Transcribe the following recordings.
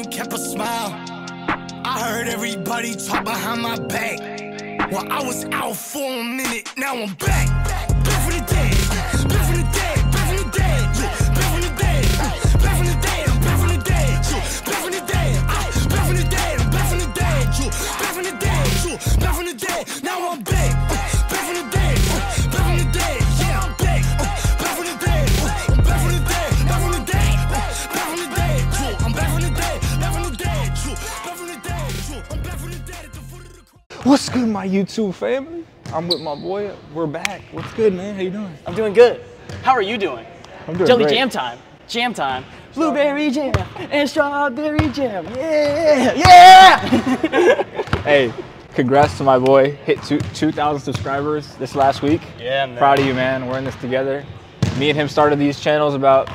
and kept a smile. I heard everybody talk behind my back. Well, I was out for a minute, now I'm back. Back from the dead, What's good, my YouTube family? I'm with my boy. We're back. What's good, man? How you doing? I'm doing good. How are you doing? I'm doing Jelly great. jam time. Jam time. Blueberry jam and strawberry jam. Yeah, yeah. Hey, congrats to my boy. Hit two, 2,000 subscribers this last week. Yeah, man. Proud of you, man. We're in this together. Me and him started these channels about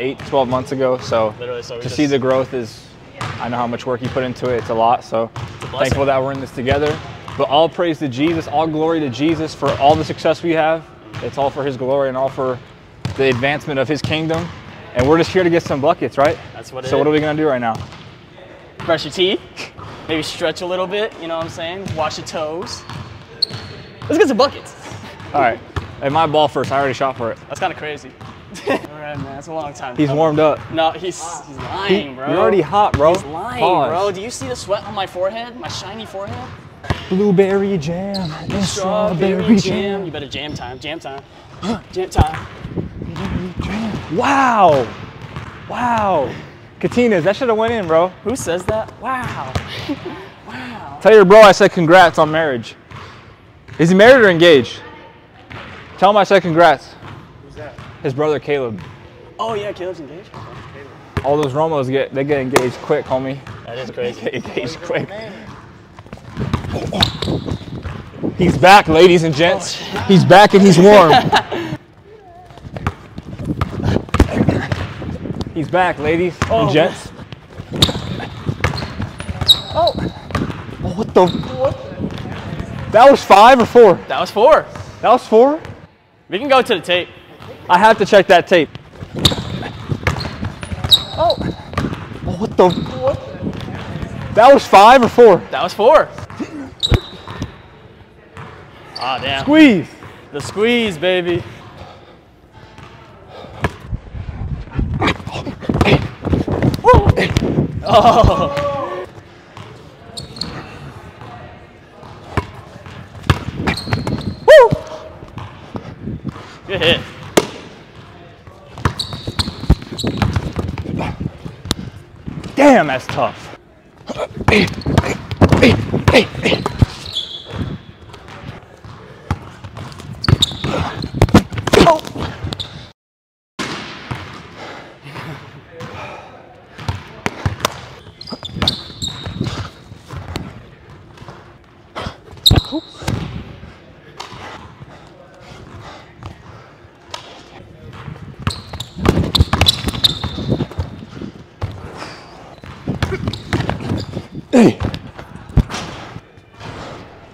eight, 12 months ago. So so to see the growth is, I know how much work you put into it. It's a lot. So blessing. thankful that we're in this together. But all praise to Jesus, all glory to Jesus for all the success we have. It's all for his glory and all for the advancement of his kingdom. And we're just here to get some buckets, right? That's what it So what is. are we gonna do right now? Brush your teeth. Maybe stretch a little bit. You know what I'm saying? Wash your toes. Let's get some buckets. All right. Hey, my ball first. I already shot for it. That's kind of crazy. All right, man. That's a long time. He's coming. warmed up. No, he's, he's lying, bro. You're already hot, bro. He's lying, Pause. bro. Do you see the sweat on my forehead? My shiny forehead? Blueberry jam and Strawberry jam. You better jam time. Jam time. jam time. Wow. Wow. Katinas, that should have went in, bro. Who says that? Wow. wow. Tell your bro I said congrats on marriage. Is he married or engaged? Tell him I said congrats. Who's that? His brother Caleb. Oh yeah, Caleb's engaged. All those Romos get they get engaged quick, homie. That is crazy. Get engaged quick. He's back, ladies and gents. Oh, he's back and he's warm. he's back, ladies Oh. and gents. Oh, Oh, what the? That was five or four? that was four. That was four? We can go to the tape. I have to check that tape. Oh, Oh, what the? That was five or four? that was four. Ah, damn. Squeeze. The squeeze, baby. Oh. Woo! Good hit. Damn, that's tough.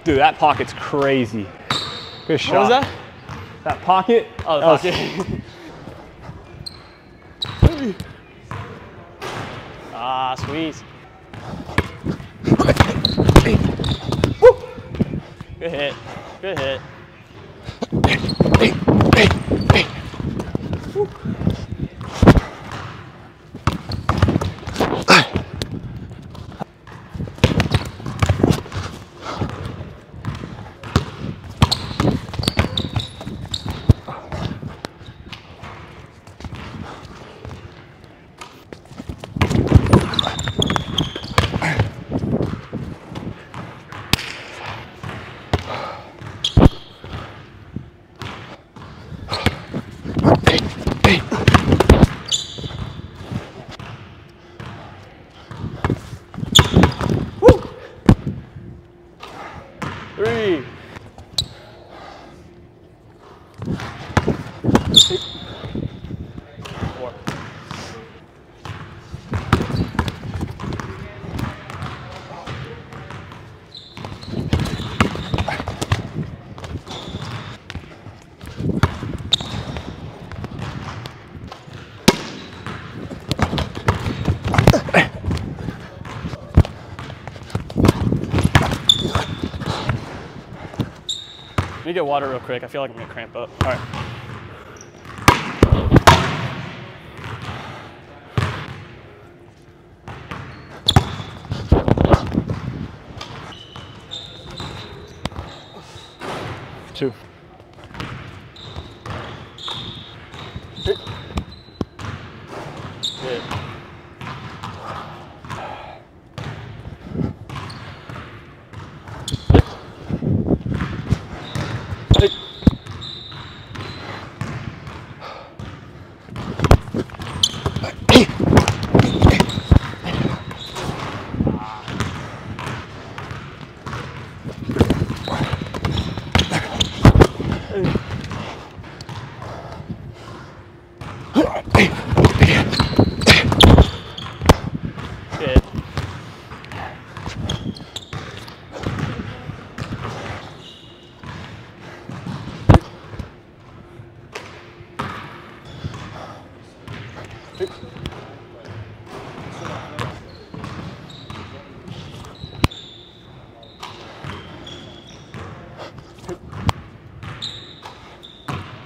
Dude, that pocket's crazy. Good shot. What was that? That pocket? Oh, that was- pocket. ah, squeeze. Good hit. Good hit. Get water real quick. I feel like I'm gonna cramp up. All right. Two. Good. Good.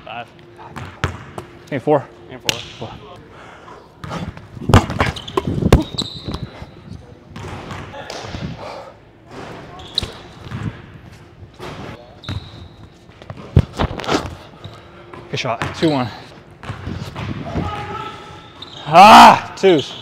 Five Hey, four. and four. Good shot. Two one. Ah, twos.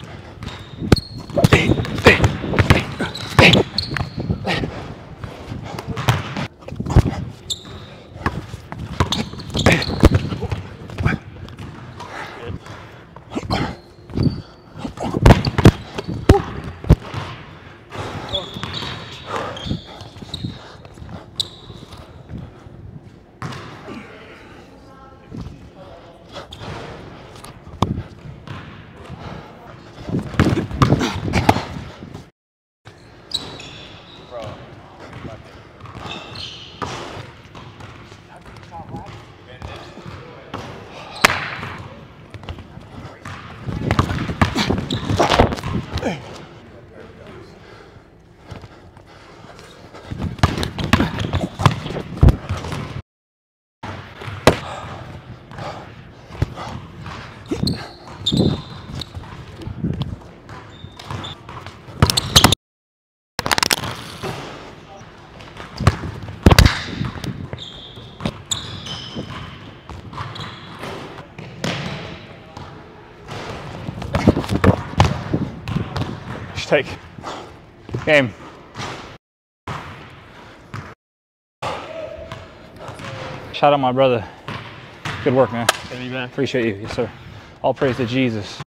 Just take. Game. Shout out my brother. Good work, man. Good to be back. Appreciate you. Yes, sir. All praise to Jesus.